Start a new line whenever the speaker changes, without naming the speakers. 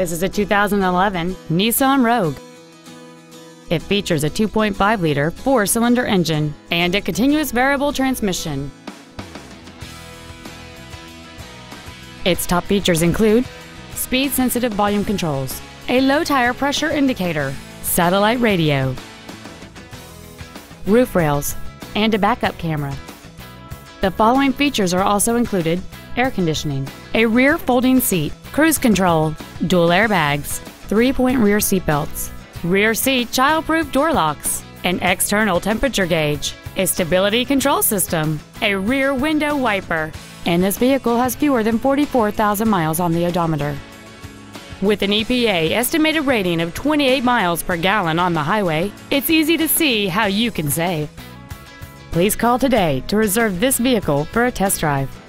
This is a 2011 Nissan Rogue. It features a 2.5-liter four-cylinder engine and a continuous variable transmission. Its top features include speed-sensitive volume controls, a low tire pressure indicator, satellite radio, roof rails, and a backup camera. The following features are also included air conditioning, a rear folding seat, cruise control, dual airbags, three point rear seat belts, rear seat child-proof door locks, an external temperature gauge, a stability control system, a rear window wiper, and this vehicle has fewer than 44,000 miles on the odometer. With an EPA estimated rating of 28 miles per gallon on the highway, it's easy to see how you can save. Please call today to reserve this vehicle for a test drive.